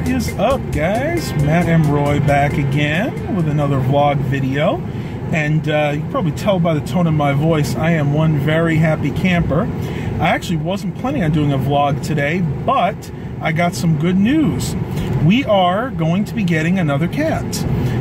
What is up, guys? Matt M. Roy back again with another vlog video. And uh, you probably tell by the tone of my voice, I am one very happy camper. I actually wasn't planning on doing a vlog today, but I got some good news. We are going to be getting another cat.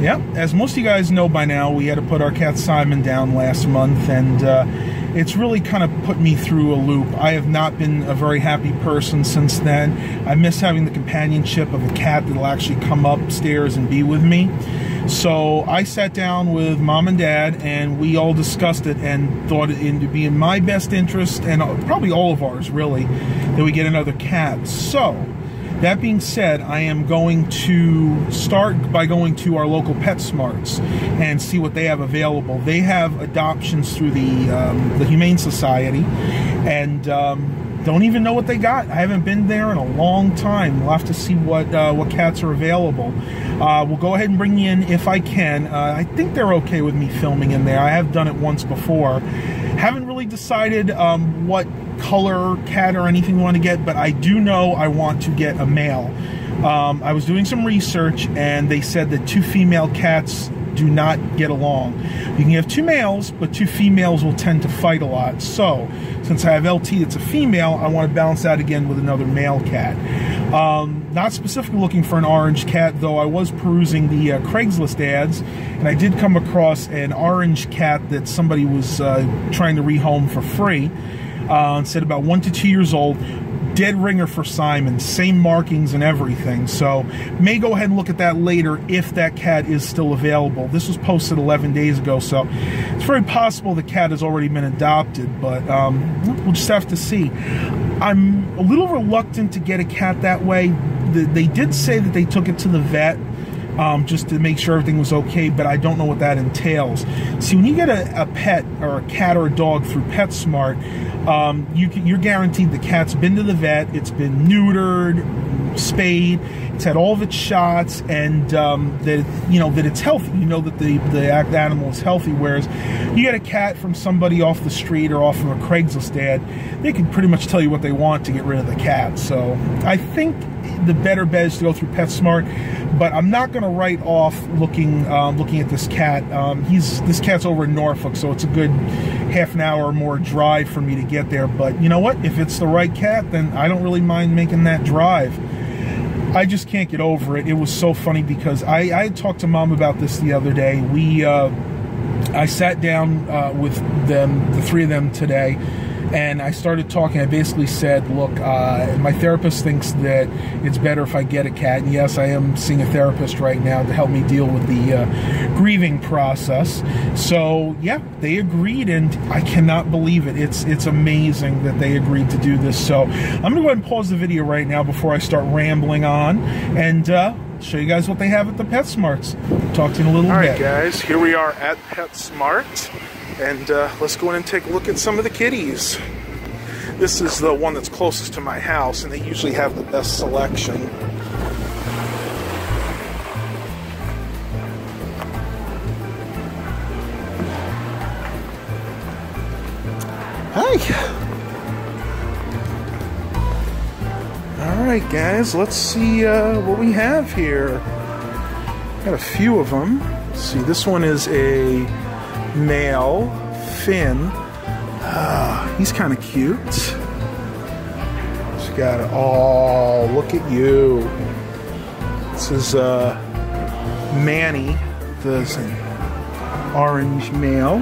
Yep, as most of you guys know by now, we had to put our cat Simon down last month, and uh, it's really kind of put me through a loop. I have not been a very happy person since then. I miss having the companionship of a cat that'll actually come upstairs and be with me. So I sat down with mom and dad, and we all discussed it and thought it to be in my best interest, and probably all of ours really, that we get another cat. So that being said, I am going to start by going to our local PetSmarts and see what they have available. They have adoptions through the um, the Humane Society, and um, don't even know what they got. I haven't been there in a long time. We'll have to see what uh, what cats are available. Uh, we'll go ahead and bring you in if I can. Uh, I think they're okay with me filming in there. I have done it once before. Haven't really decided um, what color cat or anything we want to get, but I do know I want to get a male. Um, I was doing some research and they said that two female cats do not get along. You can have two males, but two females will tend to fight a lot. So, since I have LT that's a female, I want to balance that again with another male cat. Um, not specifically looking for an orange cat, though I was perusing the uh, Craigslist ads, and I did come across an orange cat that somebody was uh, trying to rehome for free uh, said about one to two years old. Dead ringer for Simon, same markings and everything. So, may go ahead and look at that later if that cat is still available. This was posted 11 days ago, so it's very possible the cat has already been adopted, but um, we'll just have to see. I'm a little reluctant to get a cat that way. they did say that they took it to the vet um, just to make sure everything was okay, but I don't know what that entails. See, when you get a, a pet or a cat or a dog through PetSmart, um, you you're guaranteed the cat's been to the vet, it's been neutered, spayed, it's had all of its shots, and um, that you know that it's healthy. You know that the the animal is healthy. Whereas you get a cat from somebody off the street or off of a Craigslist ad, they can pretty much tell you what they want to get rid of the cat. So I think the better bet is to go through PetSmart. But I'm not going to write off looking um, looking at this cat. Um, he's this cat's over in Norfolk, so it's a good half an hour or more drive for me to get there. But you know what? If it's the right cat, then I don't really mind making that drive. I just can't get over it. It was so funny because I, I talked to mom about this the other day. We uh, I sat down uh, with them, the three of them today and I started talking. I basically said, "Look, uh, my therapist thinks that it's better if I get a cat." And yes, I am seeing a therapist right now to help me deal with the uh, grieving process. So yeah, they agreed, and I cannot believe it. It's it's amazing that they agreed to do this. So I'm gonna go ahead and pause the video right now before I start rambling on, and. Uh, show you guys what they have at the PetSmarts. Talk to you in a little All bit. All right, guys, here we are at PetSmart. And uh, let's go in and take a look at some of the kitties. This is the one that's closest to my house, and they usually have the best selection. Hi. All right, guys, let's see uh, what we have here. Got a few of them. Let's see, this one is a male, Finn. Uh, he's kind of cute. He's got, oh, look at you. This is uh, Manny, the orange male.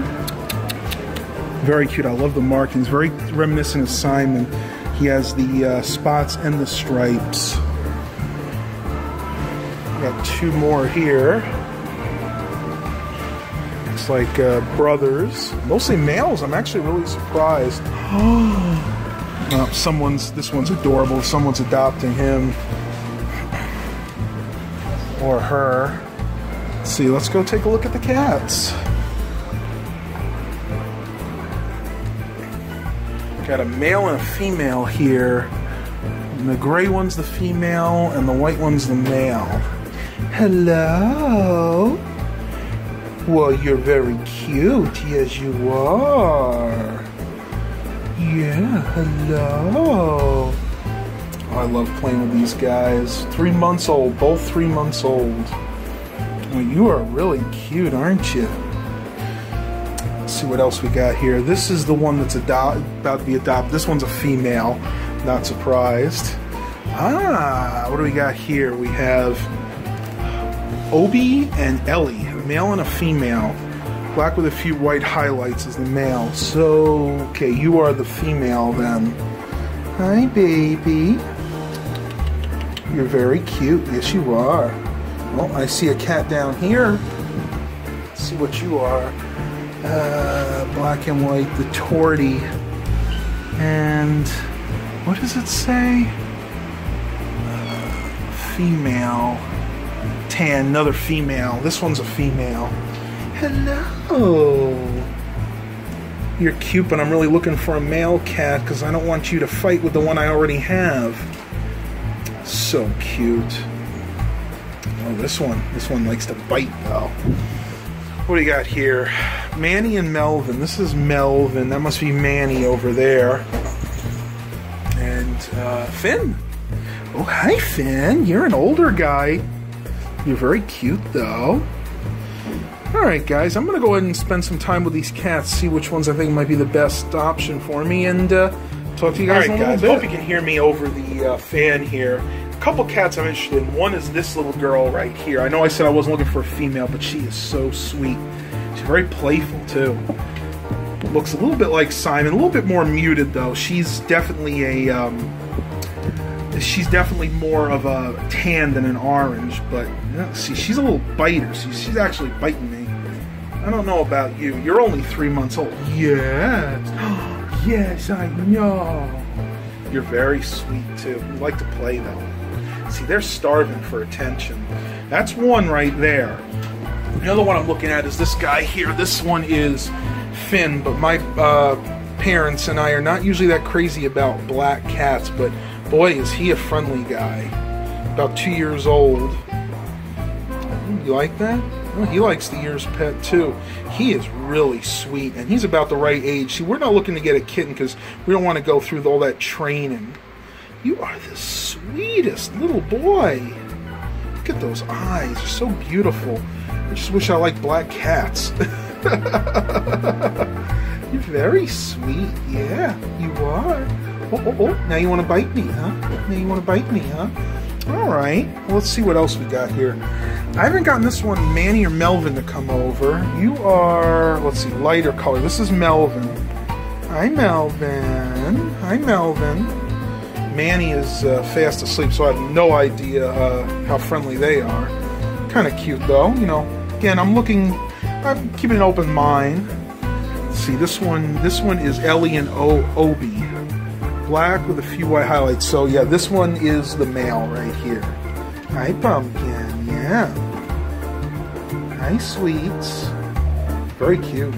Very cute. I love the markings. Very reminiscent of Simon. He has the uh, spots and the stripes. Got two more here like uh, brothers, mostly males. I'm actually really surprised. uh, someone's this one's adorable. Someone's adopting him or her. Let's see, let's go take a look at the cats. Got a male and a female here. And the gray one's the female, and the white one's the male. Hello. Well, you're very cute. Yes, you are. Yeah, hello. I love playing with these guys. Three months old, both three months old. Well, you are really cute, aren't you? Let's see what else we got here. This is the one that's about to be adopted. This one's a female. Not surprised. Ah, what do we got here? We have Obi and Ellie, male and a female. Black with a few white highlights is the male. So, okay, you are the female then. Hi, baby. You're very cute. Yes, you are. Well, I see a cat down here. Let's see what you are. Uh, black and white, the tortie. And what does it say? Uh, female. Tan, another female. This one's a female. Hello. You're cute, but I'm really looking for a male cat because I don't want you to fight with the one I already have. So cute. Oh, this one. This one likes to bite, though. What do you got here? Manny and Melvin. This is Melvin. That must be Manny over there. And uh, Finn. Oh, hi, Finn. You're an older guy. You're very cute, though. All right, guys, I'm going to go ahead and spend some time with these cats, see which ones I think might be the best option for me, and uh, talk to you guys All right, in a little guys, bit. hope you can hear me over the uh, fan here. A couple cats I'm interested in. One is this little girl right here. I know I said I wasn't looking for a female, but she is so sweet. She's very playful too. Looks a little bit like Simon, a little bit more muted though. She's definitely a um, she's definitely more of a tan than an orange, but you know, see, she's a little biter. She's, she's actually biting me. I don't know about you. You're only three months old. Yes. yes, I know. You're very sweet too. You like to play though. See, they're starving for attention. That's one right there. The other one I'm looking at is this guy here. This one is Finn, but my uh, parents and I are not usually that crazy about black cats, but boy, is he a friendly guy. About two years old. You like that? Well, he likes the ears pet too. He is really sweet, and he's about the right age. See, we're not looking to get a kitten because we don't want to go through all that training. You are the sweetest little boy. Look at those eyes; they're so beautiful. I just wish I liked black cats. You're very sweet. Yeah, you are. Oh, oh, oh. Now you want to bite me, huh? Now you want to bite me, huh? All right. Well, let's see what else we got here. I haven't gotten this one, Manny or Melvin, to come over. You are, let's see, lighter color. This is Melvin. Hi, Melvin. Hi, Melvin. Manny is uh, fast asleep, so I have no idea uh, how friendly they are. Kind of cute, though. You know, again, I'm looking, I'm keeping an open mind. Let's see, this one, this one is Ellie and o- Obi. Black with a few white highlights. So yeah, this one is the male right here. Hi, pumpkin. Yeah. Hi, sweets. Very cute.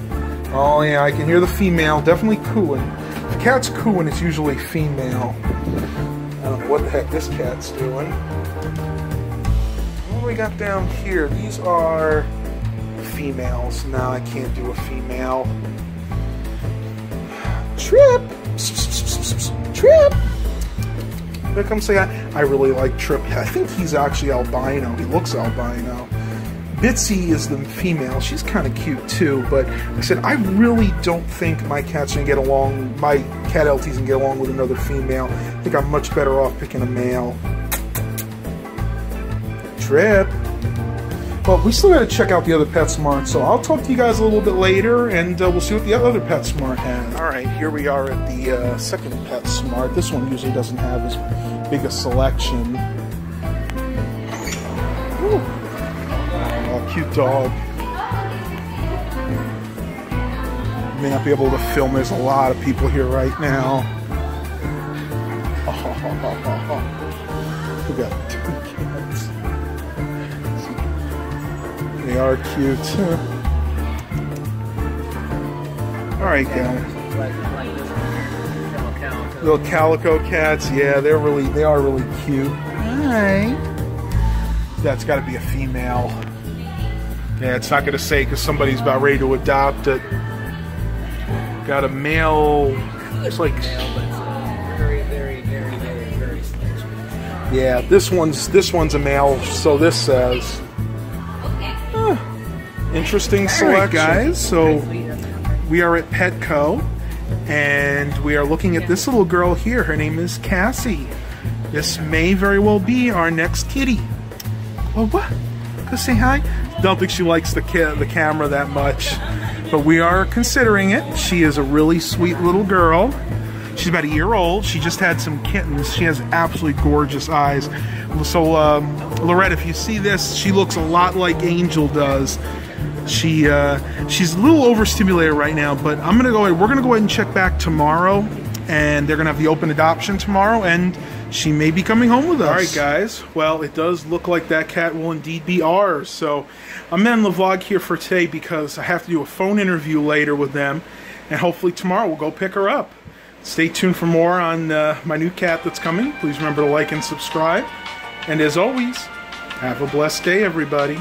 Oh yeah, I can hear the female. Definitely cooing. If a cat's cooing, it's usually female. I don't know what the heck this cat's doing. What do we got down here? These are females. No, I can't do a female. Trip. Trip. There comes. I really like Trip. I think he's actually albino. He looks albino. Bitsy is the female. She's kind of cute too. But like I said, I really don't think my cat's gonna get along. My cat LT's gonna get along with another female. I think I'm much better off picking a male. Trip. Well, we still got to check out the other PetSmart, so I'll talk to you guys a little bit later, and uh, we'll see what the other PetSmart has. All right, here we are at the uh, second PetSmart. This one usually doesn't have as big a selection. Ooh. Oh, cute dog. May not be able to film. There's a lot of people here right now. we got two They are cute. All right, guys. Little calico cats. Yeah, they're really, they are really cute. Hi. That's got to be a female. Yeah, it's not going to say because somebody's about ready to adopt it. Got a male. It's like very, very, very, very, very. Yeah, this one's this one's a male, so this says. Interesting All selection, right, guys. So we are at Petco, and we are looking at this little girl here. Her name is Cassie. This may very well be our next kitty. Well, what? Go say hi. Don't think she likes the ca- the camera that much, but we are considering it. She is a really sweet little girl. She's about a year old. She just had some kittens. She has absolutely gorgeous eyes. So, um, Loretta, if you see this, she looks a lot like Angel does. She uh, she's a little overstimulated right now, but I'm gonna go. Ahead, we're gonna go ahead and check back tomorrow, and they're gonna have the open adoption tomorrow, and she may be coming home with us. All right, guys. Well, it does look like that cat will indeed be ours. So I'm ending the vlog here for today because I have to do a phone interview later with them, and hopefully tomorrow we'll go pick her up. Stay tuned for more on uh, my new cat that's coming. Please remember to like and subscribe. And as always, have a blessed day, everybody.